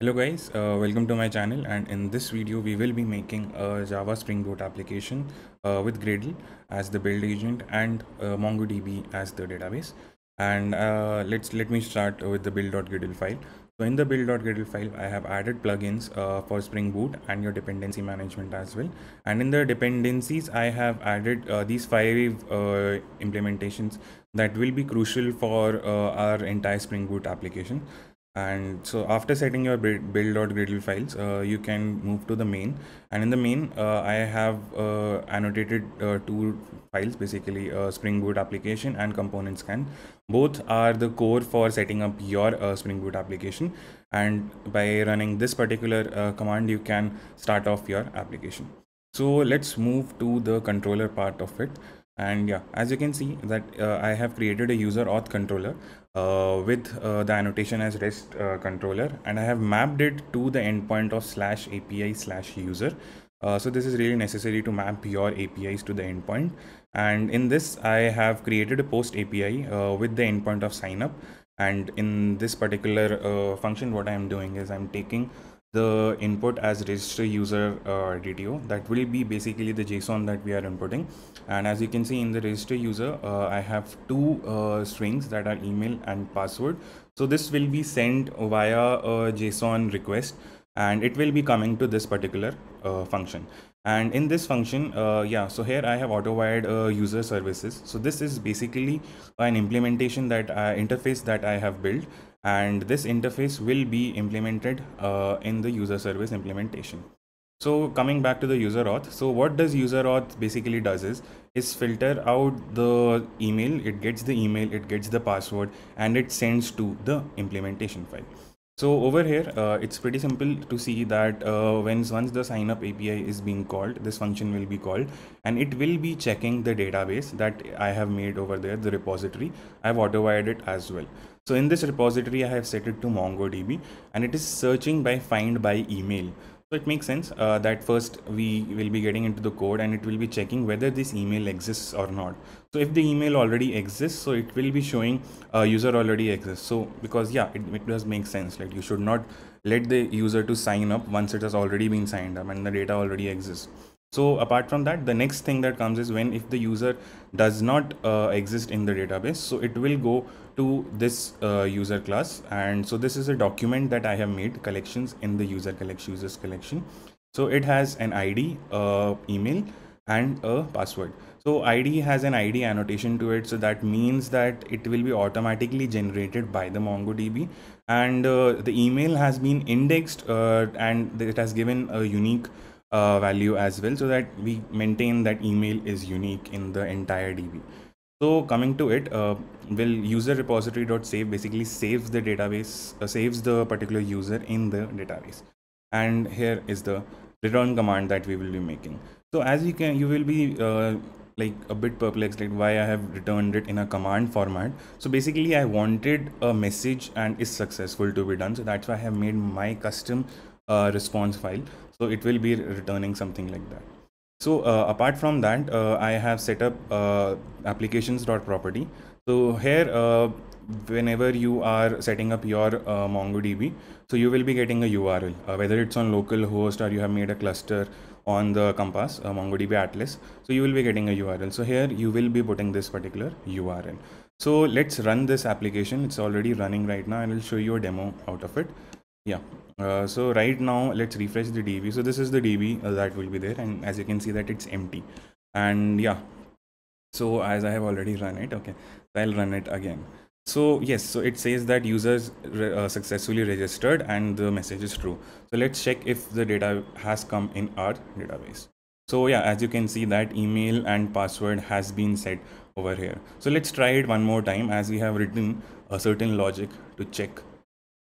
Hello guys, uh, welcome to my channel and in this video we will be making a Java Spring Boot application uh, with Gradle as the build agent and uh, MongoDB as the database. And uh, let's let me start with the build.gradle file. So in the build.gradle file, I have added plugins uh, for Spring Boot and your dependency management as well. And in the dependencies, I have added uh, these five implementations that will be crucial for our entire Spring Boot application and so after setting your build.gradle files uh, you can move to the main. And in the main uh, i have uh, annotated uh, two files basically uh, spring boot application and component scan. Both are the core for setting up your uh, spring boot application. And by running this particular command you can start off your application. So let's move to the controller part of it and yeah as you can see that uh, i have created a user auth controller uh, with uh, the annotation as rest uh, controller and i have mapped it to the endpoint of slash api slash user. Uh, so this is really necessary to map your apis to the endpoint. And in this i have created a post api uh, with the endpoint of sign up. And in this particular function what i am doing is i'm taking the input as register user uh, DTO that will be basically the JSON that we are inputting. And as you can see in the register user uh, I have two uh, strings that are email and password. So this will be sent via a JSON request and it will be coming to this particular uh, function. And in this function uh, yeah so here i have auto wired uh, user services. So this is basically an implementation that uh, interface that i have built and this interface will be implemented uh, in the user service implementation so coming back to the user auth so what does user auth basically does is is filter out the email it gets the email it gets the password and it sends to the implementation file so over here, uh, it's pretty simple to see that uh, when once the sign up API is being called, this function will be called and it will be checking the database that I have made over there, the repository. I've auto wired it as well. So in this repository, I have set it to MongoDB and it is searching by find by email. So it makes sense uh, that first we will be getting into the code and it will be checking whether this email exists or not. So if the email already exists, so it will be showing uh, user already exists. So because yeah, it, it does make sense. Like you should not let the user to sign up once it has already been signed up and the data already exists. So apart from that, the next thing that comes is when if the user does not uh, exist in the database, so it will go to this uh, user class. And so this is a document that I have made collections in the user collection users collection. So it has an ID, uh, email and a password. So ID has an ID annotation to it. So that means that it will be automatically generated by the MongoDB and uh, the email has been indexed uh, and it has given a unique uh, value as well so that we maintain that email is unique in the entire DB. So coming to it, uh, will user repository dot save basically saves the database, uh, saves the particular user in the database. And here is the return command that we will be making. So as you can, you will be uh, like a bit perplexed like why I have returned it in a command format. So basically I wanted a message and is successful to be done. So that's why I have made my custom uh, response file. So it will be returning something like that. So uh, apart from that uh, i have set up uh, applications.property so here uh, whenever you are setting up your uh, mongodb so you will be getting a url whether it's on local host or you have made a cluster on the compass mongodb atlas so you will be getting a url so here you will be putting this particular url so let's run this application. It's already running right now and i'll show you a demo out of it yeah. Uh, so right now let's refresh the db so this is the db uh, that will be there and as you can see that it's empty. And yeah. So as i have already run it okay i'll run it again. So yes so it says that users uh, successfully registered and the message is true. So let's check if the data has come in our database. So yeah as you can see that email and password has been set over here. So let's try it one more time as we have written a certain logic to check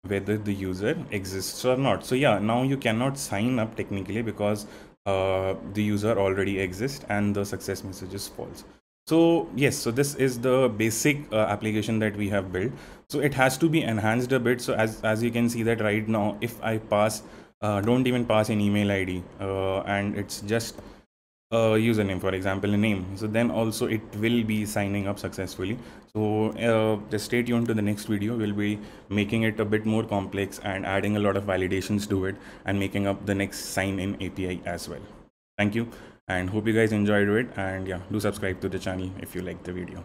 whether the user exists or not. So yeah now you cannot sign up technically because uh, the user already exists and the success message is false. So yes so this is the basic uh, application that we have built. So it has to be enhanced a bit. So as as you can see that right now if i pass uh, don't even pass an email id uh, and it's just a username for example a name. So then also it will be signing up successfully. So uh, just stay tuned to the next video. We'll be making it a bit more complex and adding a lot of validations to it and making up the next sign in api as well. Thank you and hope you guys enjoyed it. And yeah do subscribe to the channel if you like the video